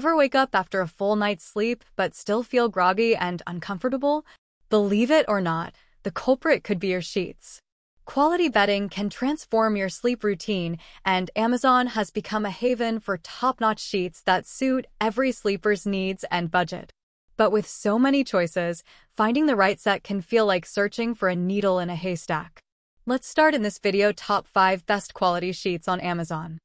Ever wake up after a full night's sleep but still feel groggy and uncomfortable? Believe it or not, the culprit could be your sheets. Quality bedding can transform your sleep routine, and Amazon has become a haven for top-notch sheets that suit every sleeper's needs and budget. But with so many choices, finding the right set can feel like searching for a needle in a haystack. Let's start in this video top 5 best quality sheets on Amazon.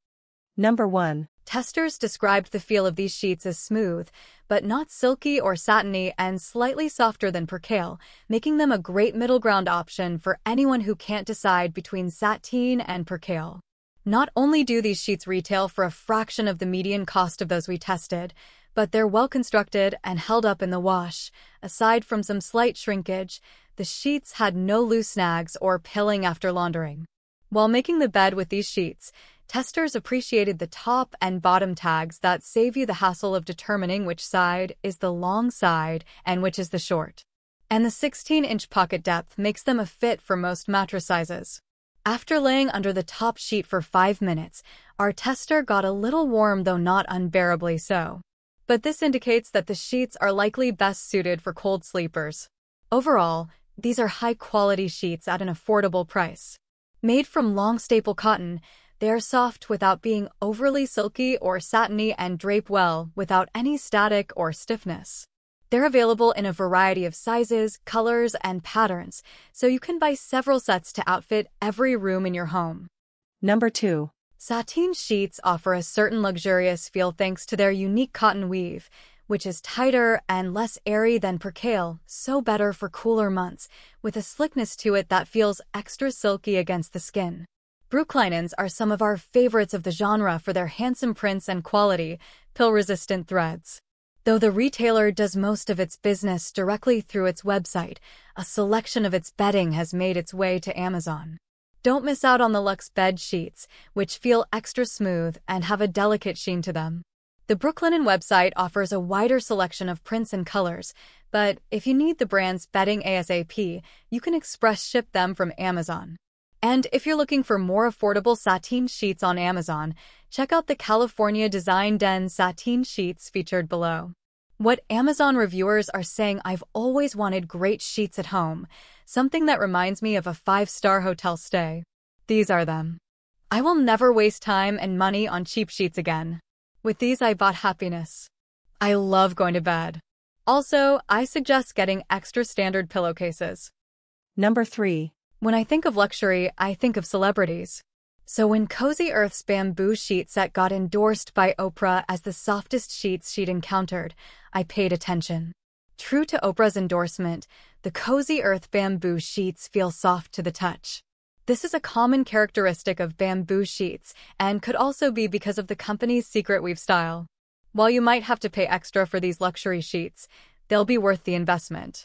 Number 1. Testers described the feel of these sheets as smooth, but not silky or satiny and slightly softer than percale, making them a great middle ground option for anyone who can't decide between sateen and percale. Not only do these sheets retail for a fraction of the median cost of those we tested, but they're well constructed and held up in the wash. Aside from some slight shrinkage, the sheets had no loose snags or pilling after laundering. While making the bed with these sheets, Testers appreciated the top and bottom tags that save you the hassle of determining which side is the long side and which is the short. And the 16-inch pocket depth makes them a fit for most mattress sizes. After laying under the top sheet for five minutes, our tester got a little warm though not unbearably so. But this indicates that the sheets are likely best suited for cold sleepers. Overall, these are high-quality sheets at an affordable price. Made from long staple cotton, they are soft without being overly silky or satiny and drape well without any static or stiffness. They're available in a variety of sizes, colors, and patterns, so you can buy several sets to outfit every room in your home. Number 2. Sateen sheets offer a certain luxurious feel thanks to their unique cotton weave, which is tighter and less airy than percale, so better for cooler months, with a slickness to it that feels extra silky against the skin. Brooklinens are some of our favorites of the genre for their handsome prints and quality, pill-resistant threads. Though the retailer does most of its business directly through its website, a selection of its bedding has made its way to Amazon. Don't miss out on the luxe bed sheets, which feel extra smooth and have a delicate sheen to them. The Brooklinen website offers a wider selection of prints and colors, but if you need the brand's bedding ASAP, you can express ship them from Amazon. And if you're looking for more affordable sateen sheets on Amazon, check out the California Design Den sateen sheets featured below. What Amazon reviewers are saying I've always wanted great sheets at home, something that reminds me of a five-star hotel stay. These are them. I will never waste time and money on cheap sheets again. With these I bought happiness. I love going to bed. Also, I suggest getting extra standard pillowcases. Number 3. When I think of luxury, I think of celebrities. So when Cozy Earth's bamboo sheet set got endorsed by Oprah as the softest sheets she'd encountered, I paid attention. True to Oprah's endorsement, the Cozy Earth bamboo sheets feel soft to the touch. This is a common characteristic of bamboo sheets and could also be because of the company's secret weave style. While you might have to pay extra for these luxury sheets, they'll be worth the investment.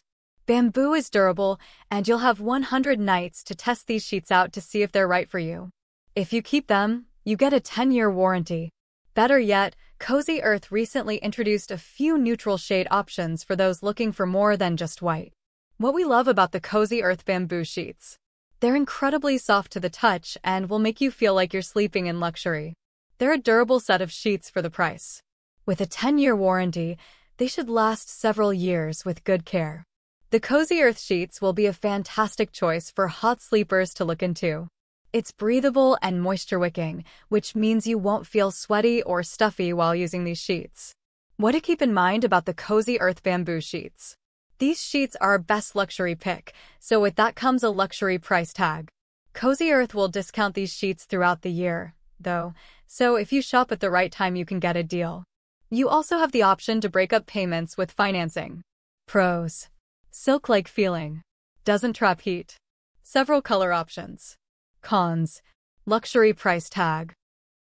Bamboo is durable, and you'll have 100 nights to test these sheets out to see if they're right for you. If you keep them, you get a 10-year warranty. Better yet, Cozy Earth recently introduced a few neutral shade options for those looking for more than just white. What we love about the Cozy Earth bamboo sheets. They're incredibly soft to the touch and will make you feel like you're sleeping in luxury. They're a durable set of sheets for the price. With a 10-year warranty, they should last several years with good care. The Cozy Earth sheets will be a fantastic choice for hot sleepers to look into. It's breathable and moisture-wicking, which means you won't feel sweaty or stuffy while using these sheets. What to keep in mind about the Cozy Earth bamboo sheets. These sheets are our best luxury pick, so with that comes a luxury price tag. Cozy Earth will discount these sheets throughout the year, though, so if you shop at the right time you can get a deal. You also have the option to break up payments with financing. Pros. Silk-like feeling. Doesn't trap heat. Several color options. Cons. Luxury price tag.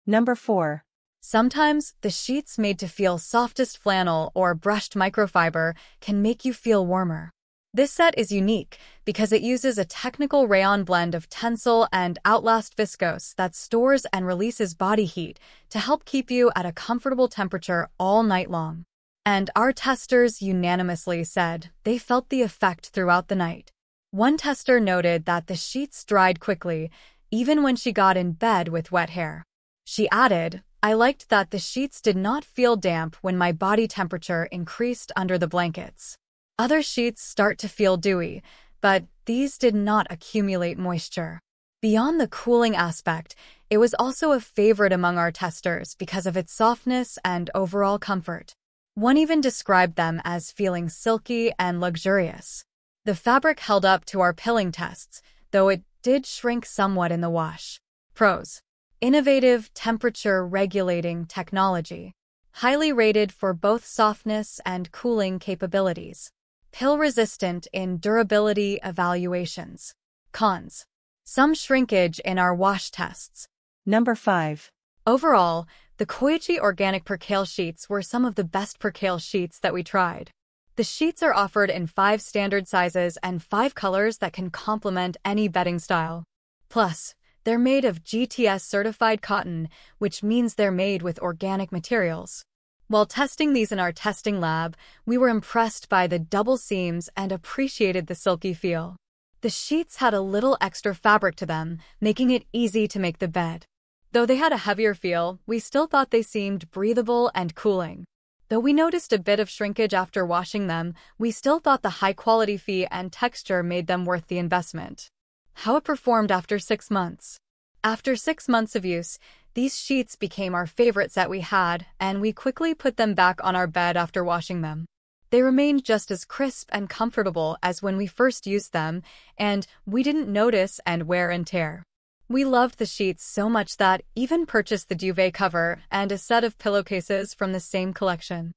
Number 4. Sometimes, the sheets made to feel softest flannel or brushed microfiber can make you feel warmer. This set is unique because it uses a technical rayon blend of Tencel and Outlast Viscose that stores and releases body heat to help keep you at a comfortable temperature all night long. And our testers unanimously said they felt the effect throughout the night. One tester noted that the sheets dried quickly, even when she got in bed with wet hair. She added, I liked that the sheets did not feel damp when my body temperature increased under the blankets. Other sheets start to feel dewy, but these did not accumulate moisture. Beyond the cooling aspect, it was also a favorite among our testers because of its softness and overall comfort. One even described them as feeling silky and luxurious. The fabric held up to our pilling tests, though it did shrink somewhat in the wash. Pros. Innovative temperature regulating technology. Highly rated for both softness and cooling capabilities. Pill resistant in durability evaluations. Cons. Some shrinkage in our wash tests. Number 5. Overall, the Coyuchi Organic Percale sheets were some of the best percale sheets that we tried. The sheets are offered in five standard sizes and five colors that can complement any bedding style. Plus, they're made of GTS certified cotton, which means they're made with organic materials. While testing these in our testing lab, we were impressed by the double seams and appreciated the silky feel. The sheets had a little extra fabric to them, making it easy to make the bed. Though they had a heavier feel, we still thought they seemed breathable and cooling. Though we noticed a bit of shrinkage after washing them, we still thought the high quality fee and texture made them worth the investment. How it performed after six months. After six months of use, these sheets became our favorite set we had, and we quickly put them back on our bed after washing them. They remained just as crisp and comfortable as when we first used them, and we didn't notice and wear and tear. We loved the sheets so much that even purchased the duvet cover and a set of pillowcases from the same collection.